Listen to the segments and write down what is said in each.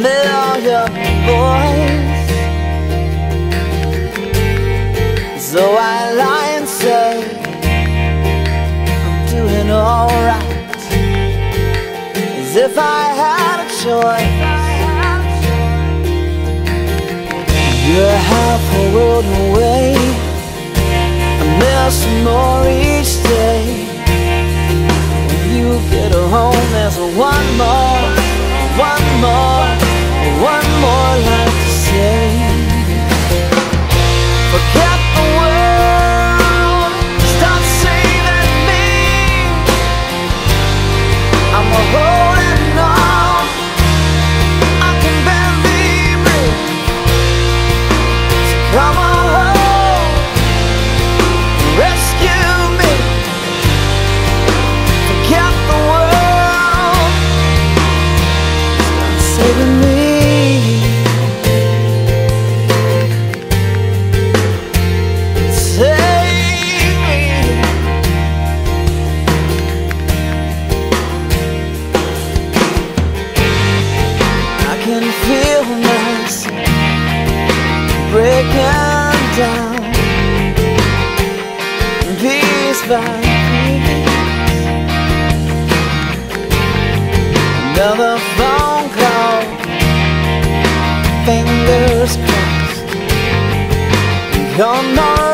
familiar voice. So I lie and say I'm doing alright As if I had a choice. You're half a world away. I miss more each day. When you get home there's one more breaking down. Piece by piece Another phone call. Fingers crossed. You're not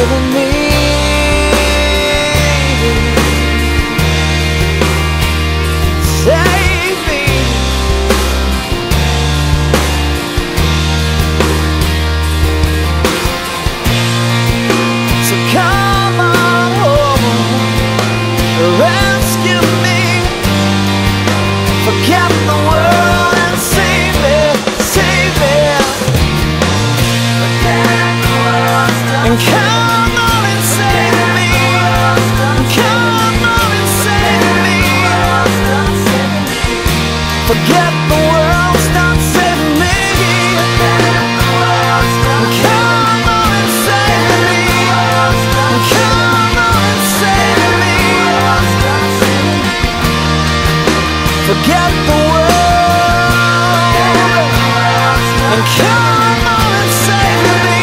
giving me. Forget the world's not saving me. Come on and save me. Come on and save me. Forget the world. And come on and save me.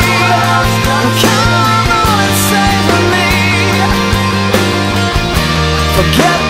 Come on and save me. Forget